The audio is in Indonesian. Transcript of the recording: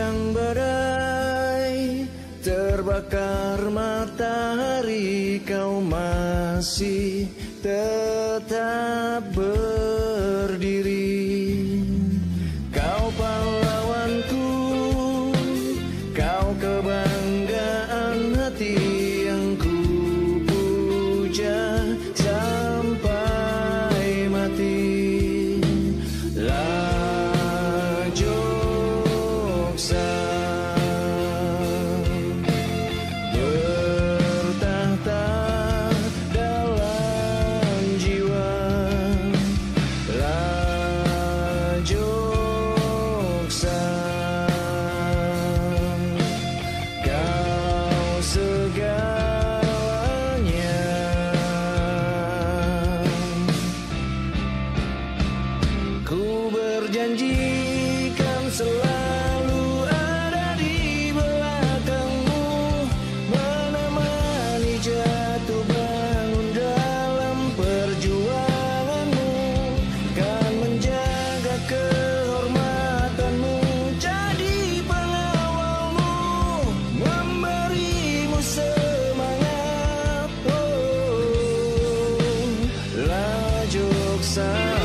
Menerjang badai Terbakar matahari Kau masih tetap berdiri closer.